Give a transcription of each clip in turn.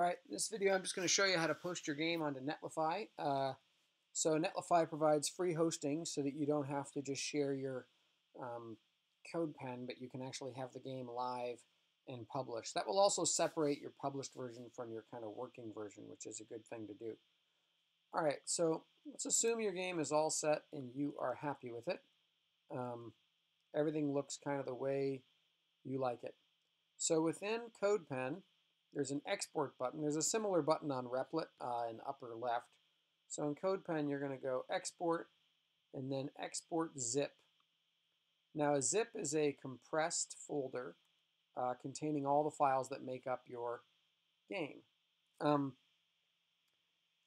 All right, in this video I'm just going to show you how to post your game onto Netlify. Uh, so Netlify provides free hosting so that you don't have to just share your um, CodePen, but you can actually have the game live and published. That will also separate your published version from your kind of working version, which is a good thing to do. All right, so let's assume your game is all set and you are happy with it. Um, everything looks kind of the way you like it. So within CodePen, there's an export button. There's a similar button on Replit uh, in upper left. So in CodePen, you're going to go export and then export zip. Now a zip is a compressed folder uh, containing all the files that make up your game. Um,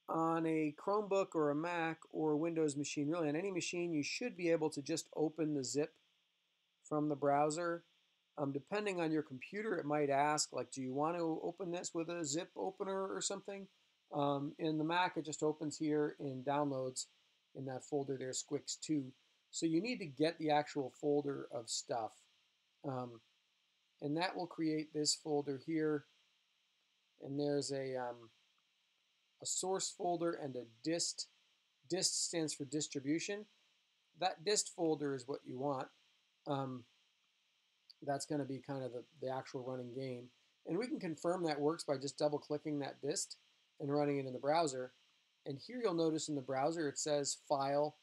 on a Chromebook or a Mac or a Windows machine, really on any machine, you should be able to just open the zip from the browser. Um, depending on your computer, it might ask, like, do you want to open this with a zip opener or something? Um, in the Mac, it just opens here in Downloads in that folder there, Squix2. So you need to get the actual folder of stuff. Um, and that will create this folder here. And there's a, um, a source folder and a dist. Dist stands for distribution. That dist folder is what you want. Um, that's going to be kind of the, the actual running game. And we can confirm that works by just double clicking that dist and running it in the browser. And here you'll notice in the browser it says file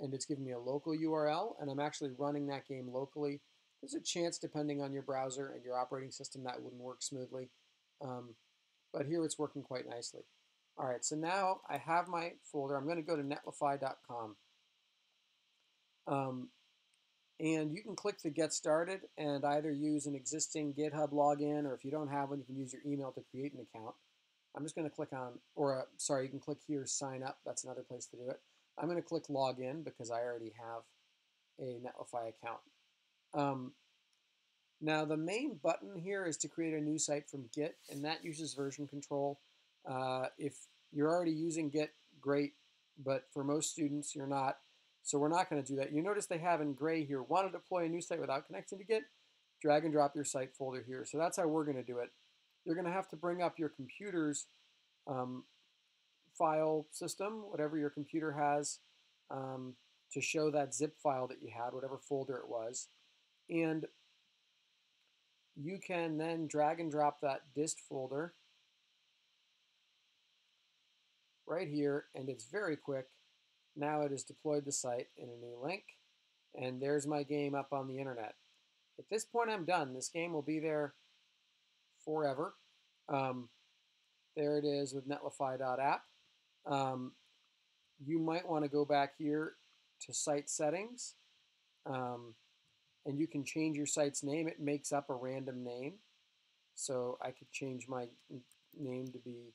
and it's giving me a local URL and I'm actually running that game locally. There's a chance depending on your browser and your operating system that wouldn't work smoothly. Um, but here it's working quite nicely. All right, so now I have my folder. I'm going to go to netlify.com. Um, and you can click the Get Started and either use an existing GitHub login, or if you don't have one, you can use your email to create an account. I'm just going to click on, or uh, sorry, you can click here, Sign Up. That's another place to do it. I'm going to click Login because I already have a Netlify account. Um, now, the main button here is to create a new site from Git, and that uses version control. Uh, if you're already using Git, great, but for most students, you're not. So we're not going to do that. You notice they have in gray here, want to deploy a new site without connecting to Git? Drag and drop your site folder here. So that's how we're going to do it. You're going to have to bring up your computer's um, file system, whatever your computer has, um, to show that zip file that you had, whatever folder it was. And you can then drag and drop that dist folder right here, and it's very quick. Now it has deployed the site in a new link, and there's my game up on the internet. At this point, I'm done. This game will be there forever. Um, there it is with netlify.app. Um, you might want to go back here to site settings, um, and you can change your site's name. It makes up a random name. So I could change my name to be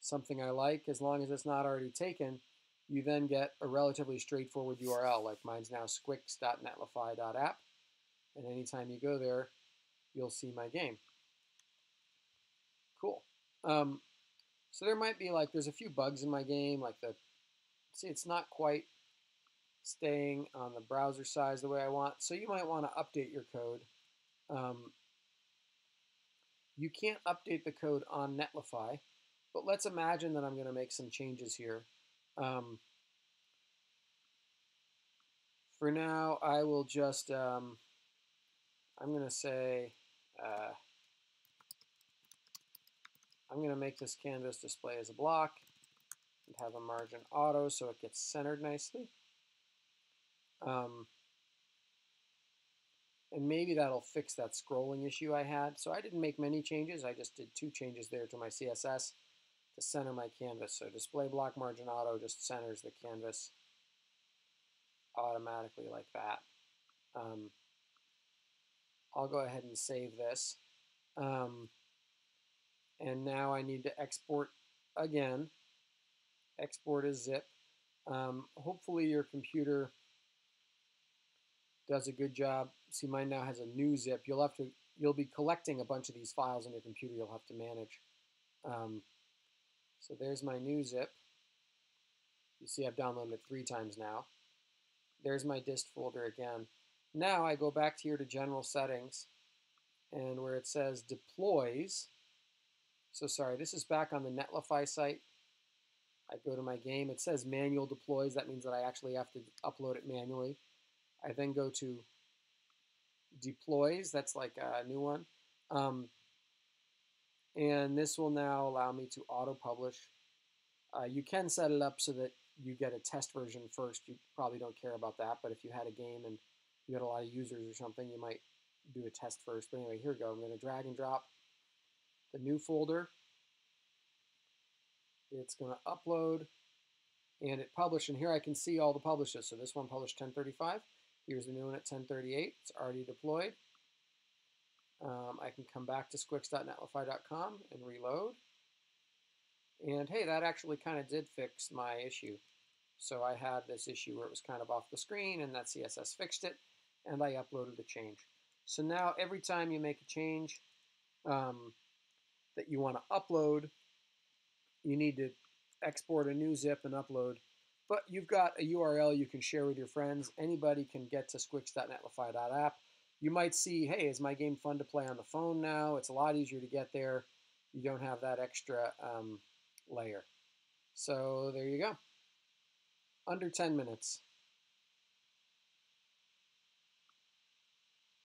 something I like as long as it's not already taken you then get a relatively straightforward URL, like mine's now squix.netlify.app. And anytime you go there, you'll see my game. Cool. Um, so there might be like, there's a few bugs in my game, like the, see, it's not quite staying on the browser size the way I want. So you might want to update your code. Um, you can't update the code on Netlify, but let's imagine that I'm going to make some changes here. Um, for now, I will just, um, I'm going to say, uh, I'm going to make this canvas display as a block and have a margin auto so it gets centered nicely. Um, and maybe that'll fix that scrolling issue I had. So I didn't make many changes. I just did two changes there to my CSS to center my canvas. So display block margin auto just centers the canvas automatically like that. Um, I'll go ahead and save this. Um, and now I need to export again. Export as zip. Um, hopefully your computer does a good job. See, mine now has a new zip. You'll have to, you'll be collecting a bunch of these files on your computer. You'll have to manage. Um, so there's my new zip. You see I've downloaded it three times now. There's my dist folder again. Now I go back here to general settings and where it says deploys, So sorry, this is back on the Netlify site. I go to my game. It says manual deploys. That means that I actually have to upload it manually. I then go to deploys. That's like a new one. Um, and this will now allow me to auto-publish. Uh, you can set it up so that you get a test version first. You probably don't care about that, but if you had a game and you had a lot of users or something, you might do a test first. But anyway, here we go. I'm going to drag and drop the new folder. It's going to upload and it published. And here I can see all the publishes. So this one published 1035. Here's the new one at 1038. It's already deployed. Um, I can come back to squix.netlify.com and reload. And hey, that actually kind of did fix my issue. So I had this issue where it was kind of off the screen and that CSS fixed it and I uploaded the change. So now every time you make a change um, that you want to upload, you need to export a new zip and upload. But you've got a URL you can share with your friends. Anybody can get to squix.netlify.app. You might see, hey, is my game fun to play on the phone now? It's a lot easier to get there. You don't have that extra um, layer. So there you go. Under 10 minutes.